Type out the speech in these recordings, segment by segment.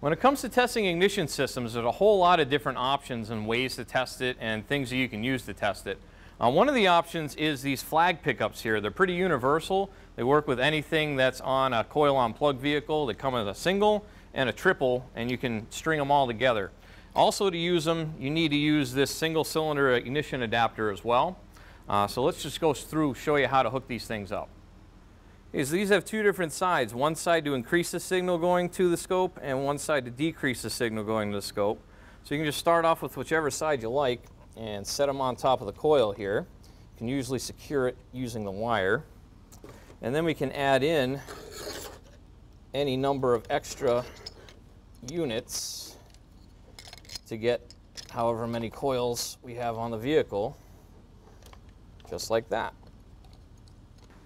When it comes to testing ignition systems, there's a whole lot of different options and ways to test it and things that you can use to test it. Uh, one of the options is these flag pickups here. They're pretty universal. They work with anything that's on a coil-on plug vehicle. They come with a single and a triple, and you can string them all together. Also to use them, you need to use this single cylinder ignition adapter as well. Uh, so let's just go through, show you how to hook these things up is these have two different sides. One side to increase the signal going to the scope and one side to decrease the signal going to the scope. So you can just start off with whichever side you like and set them on top of the coil here. You can usually secure it using the wire. And then we can add in any number of extra units to get however many coils we have on the vehicle, just like that.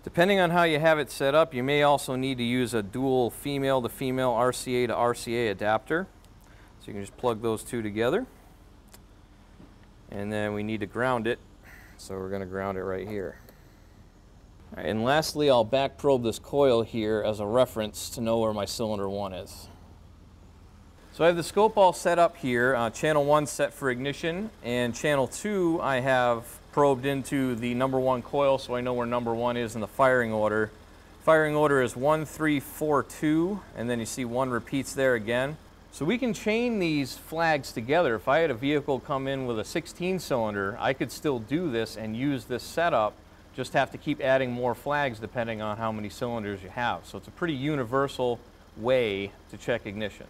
Depending on how you have it set up, you may also need to use a dual female to female RCA to RCA adapter. So you can just plug those two together. And then we need to ground it. So we're going to ground it right here. and lastly, I'll back probe this coil here as a reference to know where my cylinder 1 is. So I have the scope all set up here. Uh, channel 1 set for ignition and channel 2 I have probed into the number one coil so I know where number one is in the firing order. Firing order is 1342 and then you see one repeats there again. So we can chain these flags together. If I had a vehicle come in with a 16 cylinder, I could still do this and use this setup, just have to keep adding more flags depending on how many cylinders you have. So it's a pretty universal way to check ignition.